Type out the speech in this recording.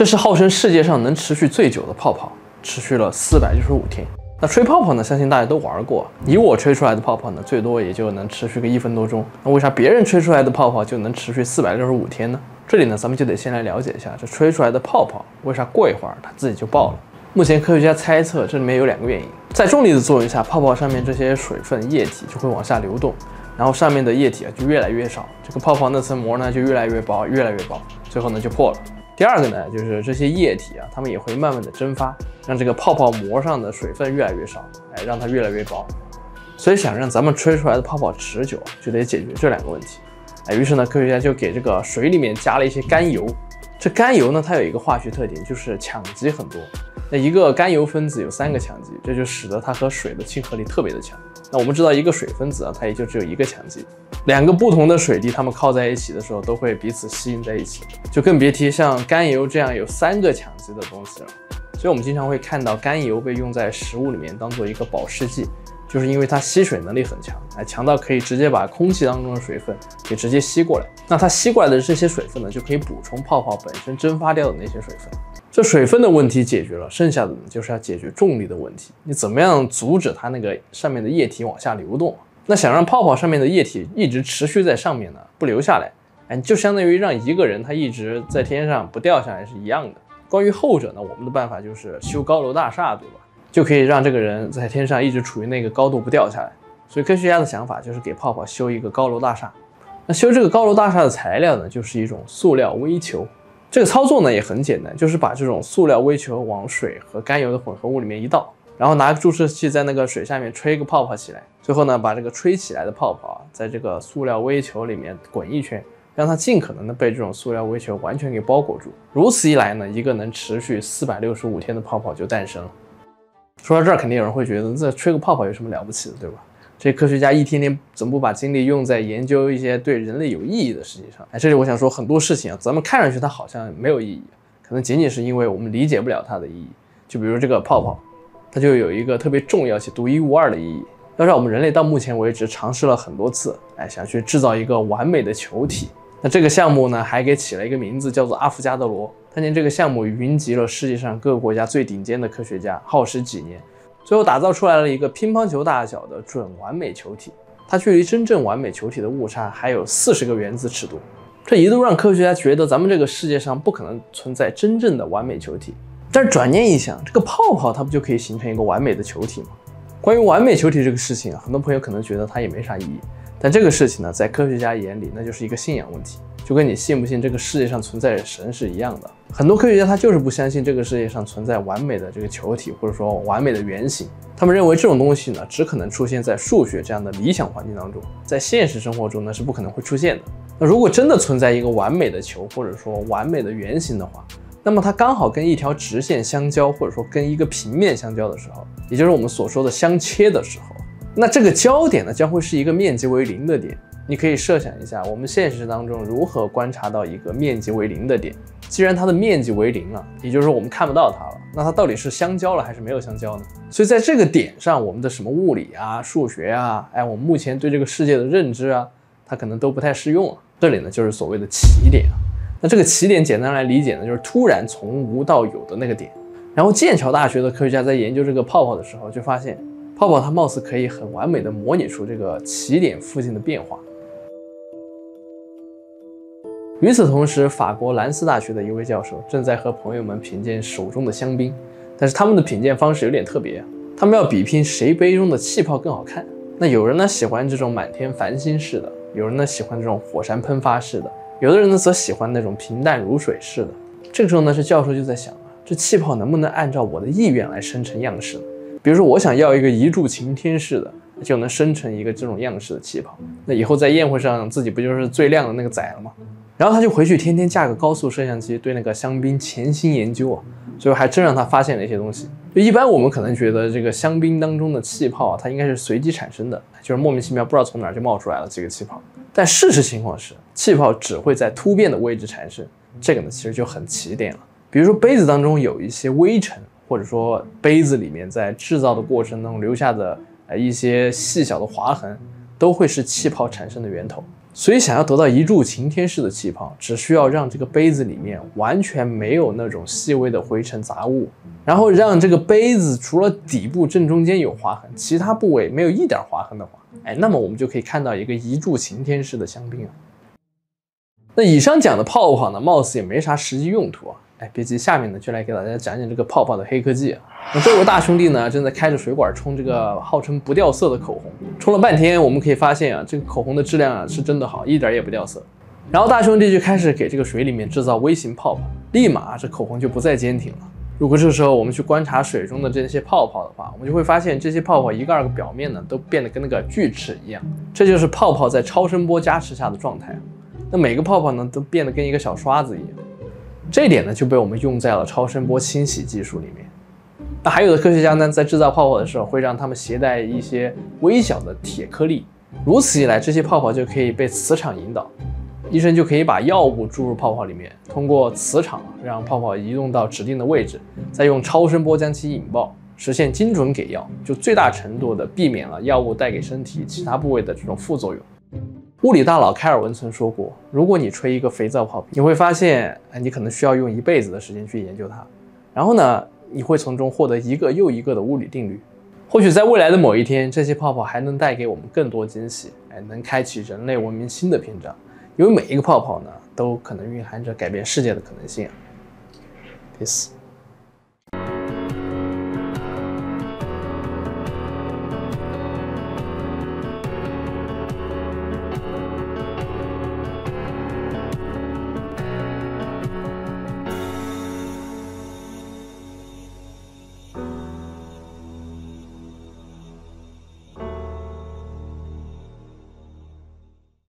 这是号称世界上能持续最久的泡泡，持续了四百六十五天。那吹泡泡呢？相信大家都玩过。以我吹出来的泡泡呢，最多也就能持续个一分多钟。那为啥别人吹出来的泡泡就能持续四百六十五天呢？这里呢，咱们就得先来了解一下这吹出来的泡泡为啥过一会儿它自己就爆了。目前科学家猜测，这里面有两个原因：在重力的作用下，泡泡上面这些水分液体就会往下流动，然后上面的液体啊就越来越少，这个泡泡那层膜呢就越来越薄，越来越薄，最后呢就破了。第二个呢，就是这些液体啊，它们也会慢慢的蒸发，让这个泡泡膜上的水分越来越少，哎，让它越来越薄。所以想让咱们吹出来的泡泡持久，就得解决这两个问题。哎，于是呢，科学家就给这个水里面加了一些甘油。这甘油呢，它有一个化学特点，就是羟基很多。那一个甘油分子有三个羟基，这就使得它和水的亲和力特别的强。那我们知道，一个水分子啊，它也就只有一个羟基。两个不同的水滴，它们靠在一起的时候，都会彼此吸引在一起，就更别提像甘油这样有三个羟基的东西了。所以，我们经常会看到甘油被用在食物里面当做一个保湿剂，就是因为它吸水能力很强，哎，强到可以直接把空气当中的水分给直接吸过来。那它吸过来的这些水分呢，就可以补充泡泡本身蒸发掉的那些水分。这水分的问题解决了，剩下的呢就是要解决重力的问题。你怎么样阻止它那个上面的液体往下流动？那想让泡泡上面的液体一直持续在上面呢，不流下来，哎，就相当于让一个人他一直在天上不掉下来是一样的。关于后者呢，我们的办法就是修高楼大厦，对吧？就可以让这个人在天上一直处于那个高度不掉下来。所以科学家的想法就是给泡泡修一个高楼大厦。那修这个高楼大厦的材料呢，就是一种塑料微球。这个操作呢也很简单，就是把这种塑料微球往水和甘油的混合物里面一倒，然后拿个注射器在那个水下面吹个泡泡起来，最后呢把这个吹起来的泡泡在这个塑料微球里面滚一圈，让它尽可能的被这种塑料微球完全给包裹住。如此一来呢，一个能持续四百六十五天的泡泡就诞生了。说到这儿，肯定有人会觉得这吹个泡泡有什么了不起的，对吧？这科学家一天天怎么不把精力用在研究一些对人类有意义的事情上？哎，这里我想说，很多事情啊，咱们看上去它好像没有意义，可能仅仅是因为我们理解不了它的意义。就比如这个泡泡，它就有一个特别重要且独一无二的意义。要让我们人类到目前为止尝试了很多次，哎，想去制造一个完美的球体。那这个项目呢，还给起了一个名字，叫做阿伏加德罗。当年这个项目云集了世界上各个国家最顶尖的科学家，耗时几年。最后打造出来了一个乒乓球大小的准完美球体，它距离真正完美球体的误差还有四十个原子尺度，这一度让科学家觉得咱们这个世界上不可能存在真正的完美球体。但是转念一想，这个泡泡它不就可以形成一个完美的球体吗？关于完美球体这个事情啊，很多朋友可能觉得它也没啥意义，但这个事情呢，在科学家眼里那就是一个信仰问题。就跟你信不信这个世界上存在神是一样的。很多科学家他就是不相信这个世界上存在完美的这个球体，或者说完美的圆形。他们认为这种东西呢，只可能出现在数学这样的理想环境当中，在现实生活中呢是不可能会出现的。那如果真的存在一个完美的球，或者说完美的圆形的话，那么它刚好跟一条直线相交，或者说跟一个平面相交的时候，也就是我们所说的相切的时候，那这个交点呢将会是一个面积为零的点。你可以设想一下，我们现实当中如何观察到一个面积为零的点？既然它的面积为零了，也就是说我们看不到它了，那它到底是相交了还是没有相交呢？所以在这个点上，我们的什么物理啊、数学啊，哎，我们目前对这个世界的认知啊，它可能都不太适用了。这里呢，就是所谓的起点。那这个起点简单来理解呢，就是突然从无到有的那个点。然后剑桥大学的科学家在研究这个泡泡的时候，就发现泡泡它貌似可以很完美的模拟出这个起点附近的变化。与此同时，法国兰斯大学的一位教授正在和朋友们品鉴手中的香槟，但是他们的品鉴方式有点特别，他们要比拼谁杯中的气泡更好看。那有人呢喜欢这种满天繁星式的，有人呢喜欢这种火山喷发式的，有的人呢则喜欢那种平淡如水式的。这个时候呢，这教授就在想啊，这气泡能不能按照我的意愿来生成样式呢？比如说，我想要一个一柱擎天式的，就能生成一个这种样式的气泡。那以后在宴会上，自己不就是最靓的那个仔了吗？然后他就回去天天架个高速摄像机对那个香槟潜心研究啊，最后还真让他发现了一些东西。就一般我们可能觉得这个香槟当中的气泡啊，它应该是随机产生的，就是莫名其妙不知道从哪儿就冒出来了这个气泡。但事实情况是，气泡只会在突变的位置产生，这个呢其实就很奇点了。比如说杯子当中有一些微尘，或者说杯子里面在制造的过程中留下的呃一些细小的划痕，都会是气泡产生的源头。所以想要得到一柱擎天式的气泡，只需要让这个杯子里面完全没有那种细微的灰尘杂物，然后让这个杯子除了底部正中间有划痕，其他部位没有一点划痕的话，哎，那么我们就可以看到一个一柱擎天式的香槟啊。那以上讲的泡泡呢，貌似也没啥实际用途啊。哎，别急，下面呢就来给大家讲讲这个泡泡的黑科技。那这位大兄弟呢，正在开着水管冲这个号称不掉色的口红，冲了半天，我们可以发现啊，这个口红的质量啊是真的好，一点也不掉色。然后大兄弟就开始给这个水里面制造微型泡泡，立马这口红就不再坚挺了。如果这时候我们去观察水中的这些泡泡的话，我们就会发现这些泡泡一个二个表面呢都变得跟那个锯齿一样，这就是泡泡在超声波加持下的状态。那每个泡泡呢都变得跟一个小刷子一样。这一点呢就被我们用在了超声波清洗技术里面。那还有的科学家呢，在制造泡泡的时候，会让他们携带一些微小的铁颗粒，如此一来，这些泡泡就可以被磁场引导，医生就可以把药物注入泡泡里面，通过磁场让泡泡移动到指定的位置，再用超声波将其引爆，实现精准给药，就最大程度的避免了药物带给身体其他部位的这种副作用。物理大佬开尔文曾说过：“如果你吹一个肥皂泡，你会发现，你可能需要用一辈子的时间去研究它。然后呢，你会从中获得一个又一个的物理定律。或许在未来的某一天，这些泡泡还能带给我们更多惊喜，哎，能开启人类文明新的篇章。因为每一个泡泡呢，都可能蕴含着改变世界的可能性。Peace。